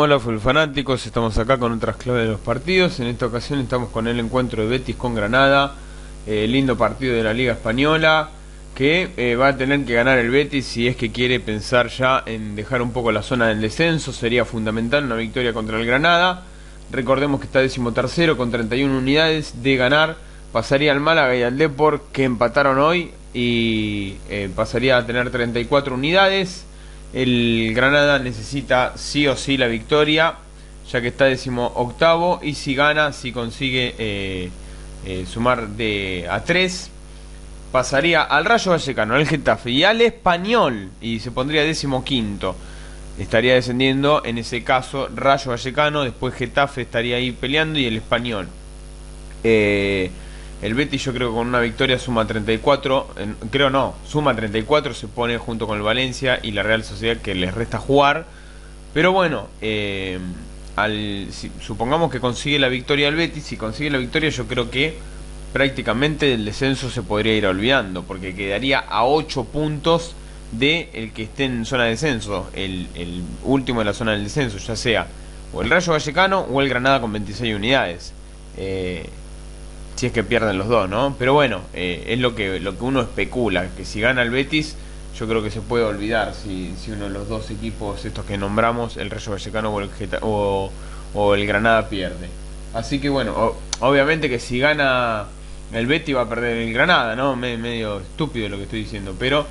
Hola fanáticos, estamos acá con otras claves de los partidos. En esta ocasión estamos con el encuentro de Betis con Granada, eh, lindo partido de la Liga Española, que eh, va a tener que ganar el Betis si es que quiere pensar ya en dejar un poco la zona del descenso. Sería fundamental una victoria contra el Granada. Recordemos que está decimotercero con 31 unidades de ganar. Pasaría al Málaga y al Depor que empataron hoy y eh, pasaría a tener 34 unidades. El Granada necesita sí o sí la victoria, ya que está décimo octavo, y si gana, si consigue eh, eh, sumar de a 3, pasaría al Rayo Vallecano, al Getafe y al Español, y se pondría décimo quinto. Estaría descendiendo en ese caso Rayo Vallecano, después Getafe estaría ahí peleando y el Español. Eh, el Betis yo creo que con una victoria suma 34, creo no, suma 34, se pone junto con el Valencia y la Real Sociedad que les resta jugar. Pero bueno, eh, al, supongamos que consigue la victoria el Betis, si consigue la victoria yo creo que prácticamente el descenso se podría ir olvidando, porque quedaría a 8 puntos de el que esté en zona de descenso, el, último de la zona del descenso, ya sea o el Rayo Vallecano o el Granada con 26 unidades. Eh, si es que pierden los dos, ¿no? Pero bueno, eh, es lo que, lo que uno especula, que si gana el Betis, yo creo que se puede olvidar si, si uno de los dos equipos, estos que nombramos, el Rayo Vallecano o el, o, el Granada pierde. Así que bueno, obviamente que si gana el Betis va a perder el Granada, ¿no? medio estúpido lo que estoy diciendo, pero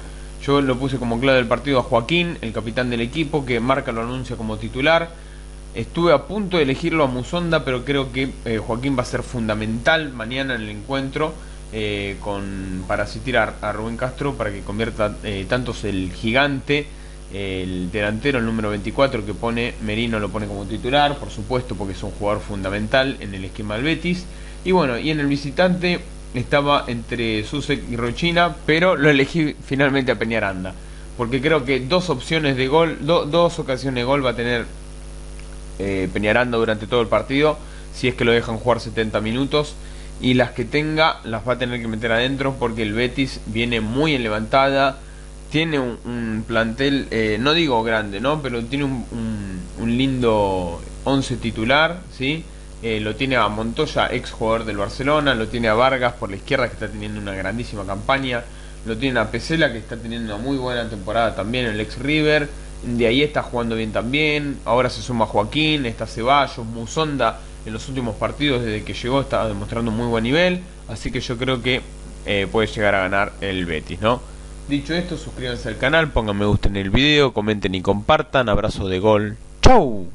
yo lo puse como clave del partido a Joaquín, el capitán del equipo, que marca lo anuncia como titular Estuve a punto de elegirlo a Musonda, pero creo que eh, Joaquín va a ser fundamental mañana en el encuentro eh, con, para asistir a, Rubén Castro para que convierta eh, tantos el gigante, el delantero, el número 24 que pone Merino lo pone como titular, por supuesto, porque es un jugador fundamental en el esquema del Betis. Y bueno, y en el visitante estaba entre Susek y Rochina, pero lo elegí finalmente a Peñaranda, porque creo que dos opciones de gol, dos ocasiones de gol va a tener eh, Peñaranda durante todo el partido, si es que lo dejan jugar 70 minutos. Y las que tenga las va a tener que meter adentro porque el Betis viene muy en levantada. Tiene un, plantel, eh, no digo grande, ¿no? Pero tiene un, lindo 11 titular, ¿sí? Eh, lo tiene a Montoya, ex jugador del Barcelona, lo tiene a Vargas por la izquierda que está teniendo una grandísima campaña, lo tiene a Pesela que está teniendo una muy buena temporada también, el ex River, de ahí está jugando bien también. Ahora se suma Joaquín, está Ceballos, Musonda. En los últimos partidos, desde que llegó, está demostrando muy buen nivel. Así que yo creo que eh, puede llegar a ganar el Betis, ¿no? Dicho esto, suscríbanse al canal, pongan me gusta en el video, comenten y compartan. Abrazo de gol. ¡Chau!